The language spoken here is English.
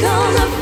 gonna